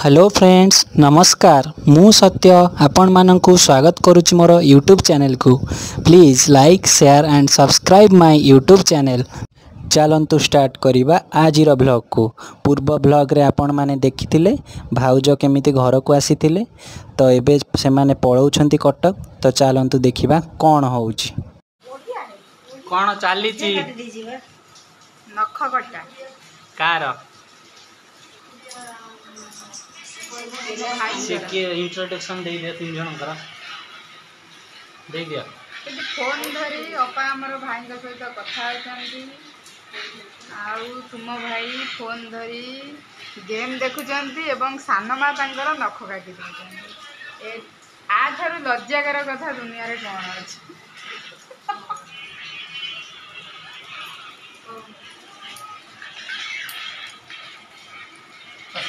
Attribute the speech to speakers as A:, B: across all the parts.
A: hello friends ନମସ୍କାର ମୁଁ ସତ୍ୟ ଆପଣମାନଙ୍କୁ ସ୍ୱାଗତ କରୁଛି ମୋର ୟୁଟ୍ୟୁବ୍ ଚ୍ୟାନେଲକୁ please like share and subscribe my YouTube channel ଚାଲନ୍ତୁ ଷ୍ଟାର୍ଟ କରିବା ଆଜିର ଭ୍ଲଗ୍କୁ ପୂର୍ବ ଭ୍ଲଗ୍ରେ ଆପଣମାନେ ଦେଖିଥିଲେ ଭାଉଜ କେମିତି ଘରକୁ ଆସିଥିଲେ ତ ଏବେ ସେମାନେ ପଳାଉଛନ୍ତି କଟକ ତ ଚାଲନ୍ତୁ ଦେଖିବା କ'ଣ ହେଉଛି କ'ଣ ଚାଲିଛି
B: ନଖ କଟା
A: କାର ସେ କିଏ ଇଣ୍ଟ୍ରୋଡକ୍ସନ ଦେଇଦିଅ ତିନି ଜଣଙ୍କର ଦେଇଦିଅ
B: ଫୋନ ଧରି ଅପା ଆମର ଭାଇଙ୍କ ସହିତ କଥା ହେଉଛନ୍ତି ଆଉ ତୁମ ଭାଇ ଫୋନ ଧରି ଗେମ୍ ଦେଖୁଛନ୍ତି ଏବଂ ସାନ ମା ତାଙ୍କର ନଖ କାଟି ଦେଉଛନ୍ତି ଆଠାରୁ ଲଜ୍ଜାକର କଥା ଦୁନିଆରେ କ'ଣ ଅଛି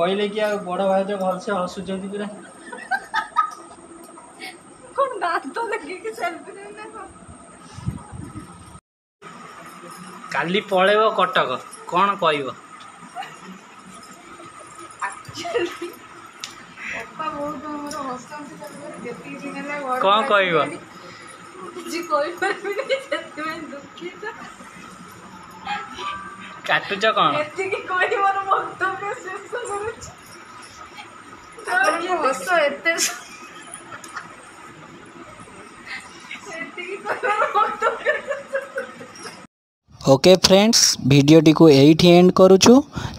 A: କହିଲେ କି ଆଉ ବଡ଼ ଭାଉଜ ଭଲସେ ହସୁଛନ୍ତି ପୁରା
B: କ'ଣ ଦାନ୍ତ ଦେଖିକି ସେଲ୍ଫି
A: କାଲି ପଳେଇବ କଟକ କ'ଣ କହିବ କ'ଣ କହିବ କାଟୁଛ କ'ଣ
B: ଏତିକି କହି ମୋର ବକ୍ତବ୍ୟ este es...
A: ওকে ফ্রেন্ডস ভিডিওটিকে এইটি এন্ড করুছু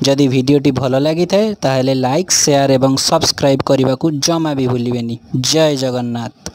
A: যদি ভিডিওটি ভালো লাগিথায় তাহলে লাইক শেয়ার এবং সবসক্রাইব করা জমা বি ভুলবেনি জয় জগন্নাথ